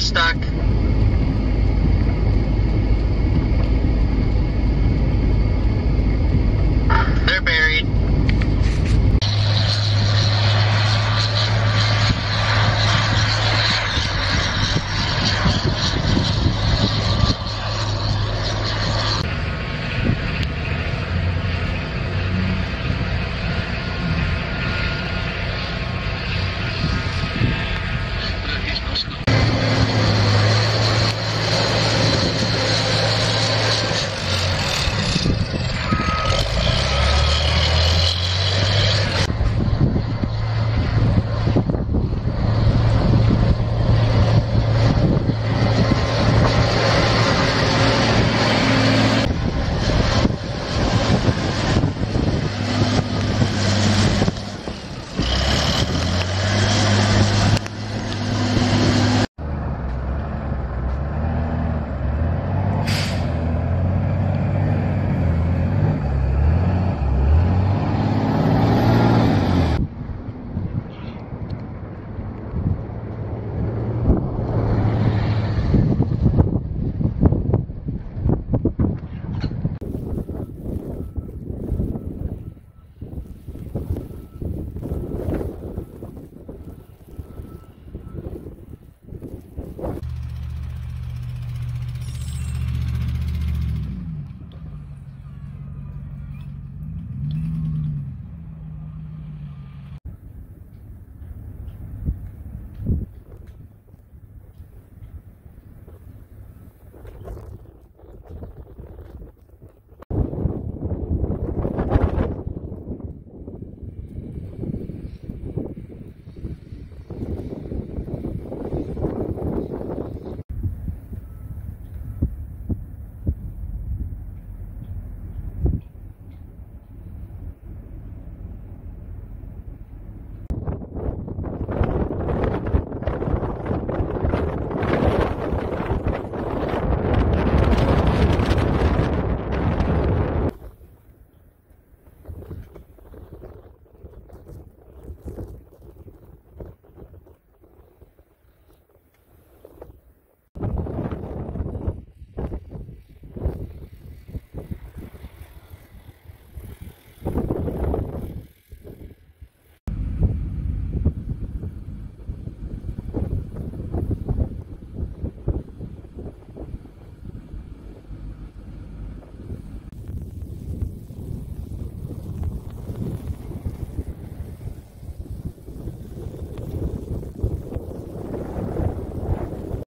stuck.